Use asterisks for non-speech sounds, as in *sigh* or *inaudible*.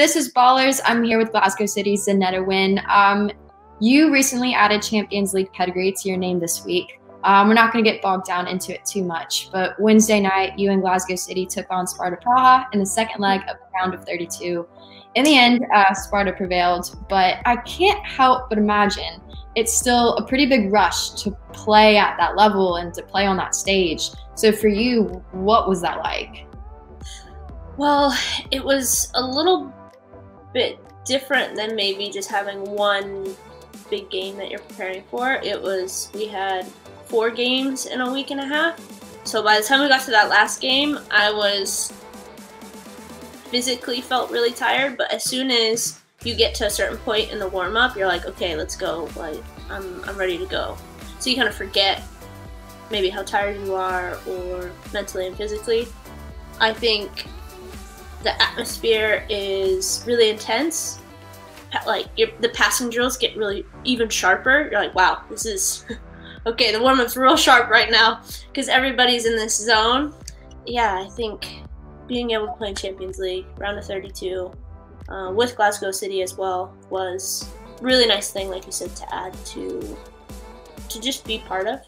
This is Ballers. I'm here with Glasgow City's Zaneta Wyne. Um, you recently added Champions League pedigree to your name this week. Um, we're not going to get bogged down into it too much, but Wednesday night, you and Glasgow City took on Sparta Praha in the second leg of the round of 32. In the end, uh, Sparta prevailed, but I can't help but imagine it's still a pretty big rush to play at that level and to play on that stage. So for you, what was that like? Well, it was a little bit different than maybe just having one big game that you're preparing for. It was, we had four games in a week and a half. So by the time we got to that last game, I was physically felt really tired, but as soon as you get to a certain point in the warm up, you're like, okay, let's go. Like, I'm, I'm ready to go. So you kind of forget maybe how tired you are or mentally and physically. I think the atmosphere is really intense. Like the passing drills get really even sharper. You're like, wow, this is *laughs* okay. The warm up's real sharp right now because everybody's in this zone. Yeah, I think being able to play in Champions League round of 32 uh, with Glasgow City as well was really nice thing, like you said, to add to to just be part of.